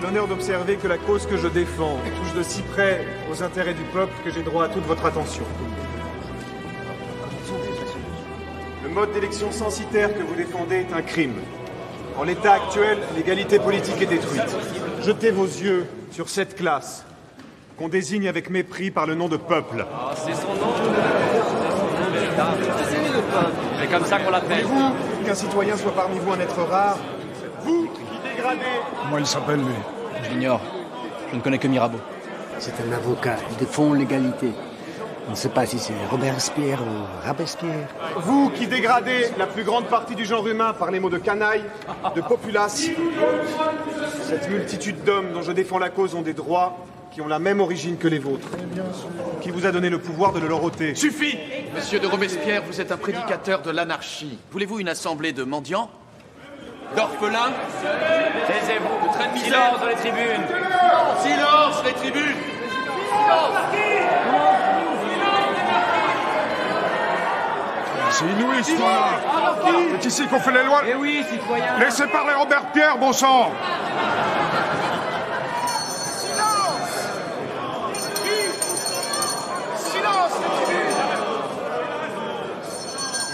J'ai l'honneur d'observer que la cause que je défends touche de si près aux intérêts du peuple que j'ai droit à toute votre attention. Le mode d'élection censitaire que vous défendez est un crime. En l'état actuel, l'égalité politique est détruite. Jetez vos yeux sur cette classe, qu'on désigne avec mépris par le nom de peuple. Ah, c'est son nom. C'est comme ça qu'on l'appelle. Vous, qu'un citoyen soit parmi vous un être rare, vous qui dégradez Comment il s'appelle, lui Je l'ignore. Je ne connais que Mirabeau. C'est un avocat. Il défend l'égalité. On ne sait pas si c'est Robespierre ou Rabespierre. Vous qui dégradez la plus grande partie du genre humain par les mots de canaille, de populace, cette multitude d'hommes dont je défends la cause ont des droits qui ont la même origine que les vôtres. Qui vous a donné le pouvoir de le leur ôter Suffit Monsieur de Robespierre, vous êtes un prédicateur de l'anarchie. Voulez-vous une assemblée de mendiants? D'orphelins. Taisez-vous. De traite Silence dans les tribunes. Silence, les tribunes. C'est inouï, ce là C'est ici qu'on fait les lois. Eh oui, citoyen. Laissez parler Robert Pierre, bon sang.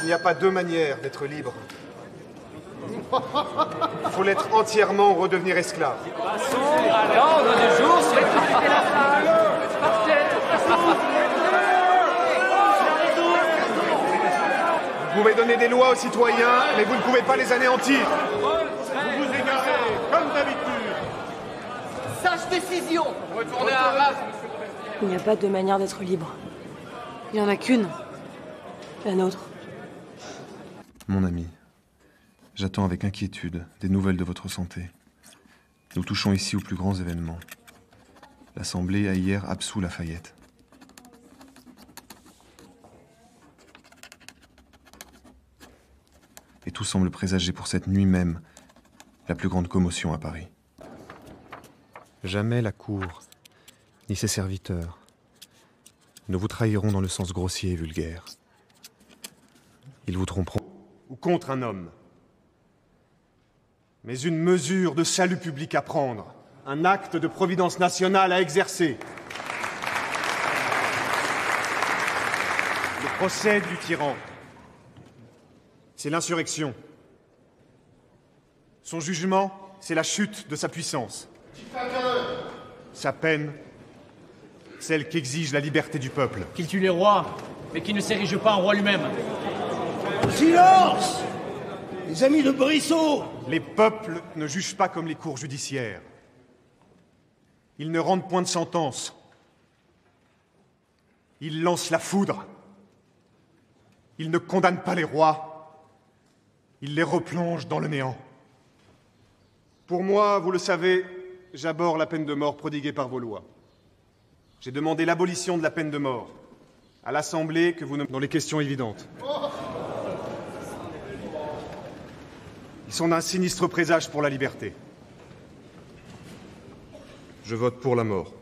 Il n'y a pas deux manières d'être libre. Il faut l'être entièrement ou redevenir esclave. Passons à l'ordre du jour, c'est quitter la salle. Vous pouvez donner des lois aux citoyens, mais vous ne pouvez pas les anéantir. Vous vous égarez, comme d'habitude. Sage décision Retournez à Arras, Il n'y a pas de manière d'être libre. Il n'y en a qu'une. La nôtre. Mon ami, j'attends avec inquiétude des nouvelles de votre santé. Nous touchons ici aux plus grands événements. L'Assemblée a hier absous Lafayette. Et tout semble présager pour cette nuit même la plus grande commotion à Paris. Jamais la cour, ni ses serviteurs, ne vous trahiront dans le sens grossier et vulgaire. Ils vous tromperont Ou contre un homme. Mais une mesure de salut public à prendre. Un acte de providence nationale à exercer. Le procès du tyran. C'est l'insurrection. Son jugement, c'est la chute de sa puissance. Sa peine, celle qu'exige la liberté du peuple. Qu'il tue les rois, mais qu'il ne s'érige pas en roi lui-même. Silence Les amis de Brissot Les peuples ne jugent pas comme les cours judiciaires. Ils ne rendent point de sentence. Ils lancent la foudre. Ils ne condamnent pas les rois. Ils les replongent dans le néant. Pour moi, vous le savez, j'aborde la peine de mort prodiguée par vos lois. J'ai demandé l'abolition de la peine de mort à l'Assemblée que vous nommez dans les questions évidentes. Ils sont d'un sinistre présage pour la liberté. Je vote pour la mort.